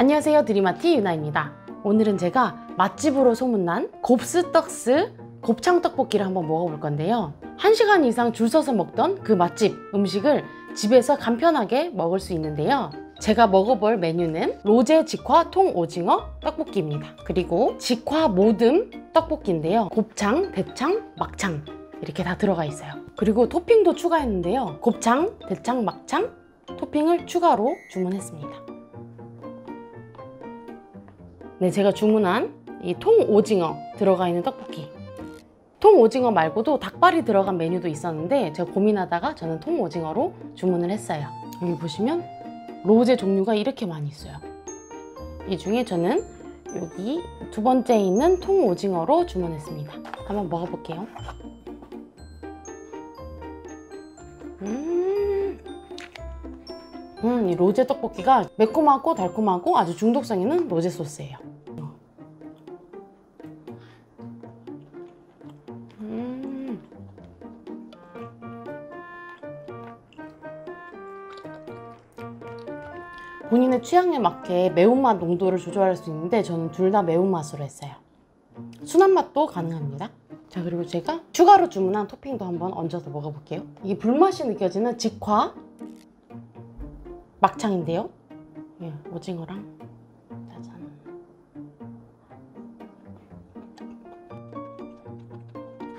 안녕하세요 드리마티 유나입니다. 오늘은 제가 맛집으로 소문난 곱스떡스 곱창 떡볶이를 한번 먹어볼 건데요. 1시간 이상 줄 서서 먹던 그 맛집 음식을 집에서 간편하게 먹을 수 있는데요. 제가 먹어볼 메뉴는 로제 직화 통오징어 떡볶이입니다. 그리고 직화 모듬 떡볶이인데요. 곱창, 대창, 막창. 이렇게 다 들어가 있어요. 그리고 토핑도 추가했는데요. 곱창, 대창, 막창 토핑을 추가로 주문했습니다 네, 제가 주문한 이 통 오징어 들어가 있는 떡볶이. 통 오징어 말고도 닭발이 들어간 메뉴도 있었는데 제가 고민하다가 저는 통 오징어로 주문을 했어요. 여기 보시면 로제 종류가 이렇게 많이 있어요. 이 중에 저는 여기 두 번째 있는 통 오징어로 주문했습니다. 한번 먹어볼게요. 음, 음, 이 로제 떡볶이가 매콤하고 달콤하고 아주 중독성 있는 로제 소스예요. 본인의 취향에 맞게 매운맛 농도를 조절할 수 있는데 저는 둘 다 매운맛으로 했어요. 순한 맛도 가능합니다. 자 그리고 제가 추가로 주문한 토핑도 한번 얹어서 먹어볼게요. 이게 불맛이 느껴지는 직화 막창인데요. 예, 오징어랑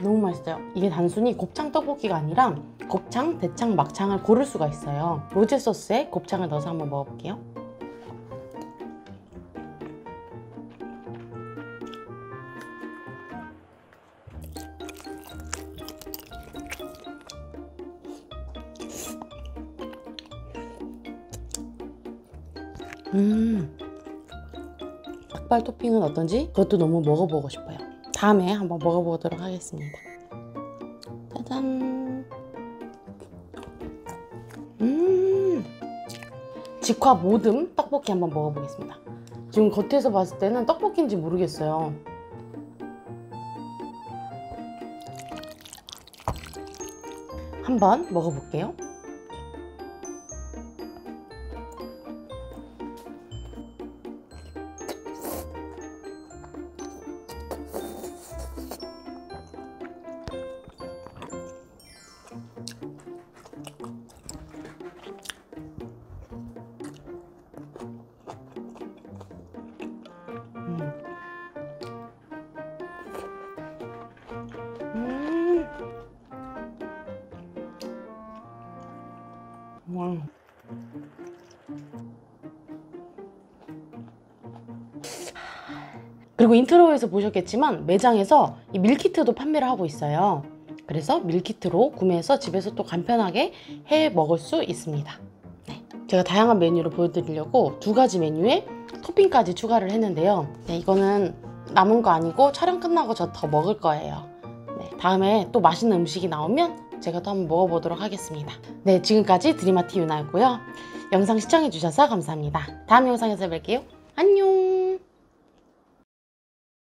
너무 맛있어요. 이게 단순히 곱창 떡볶이가 아니라 곱창, 대창, 막창을 고를 수가 있어요. 로제 소스에 곱창을 넣어서 한번 먹어볼게요. 음, 닭발 토핑은 어떤지 그것도 너무 먹어보고 싶어요. 다음에 한번 먹어보도록 하겠습니다. 짜잔. 음, 직화 모듬 떡볶이 한번 먹어보겠습니다. 지금 겉에서 봤을 때는 떡볶이인지 모르겠어요. 한번 먹어볼게요. 와. 그리고 인트로에서 보셨겠지만 매장에서 이 밀키트도 판매를 하고 있어요. 그래서 밀키트로 구매해서 집에서 또 간편하게 해 먹을 수 있습니다. 네. 제가 다양한 메뉴를 보여드리려고 두 가지 메뉴에 토핑까지 추가를 했는데요. 네, 이거는 남은 거 아니고 촬영 끝나고 저 더 먹을 거예요. 네, 다음에 또 맛있는 음식이 나오면 제가 또 한번 먹어보도록 하겠습니다. 네, 지금까지 드리마티 유나였고요. 영상 시청해주셔서 감사합니다. 다음 영상에서 뵐게요. 안녕!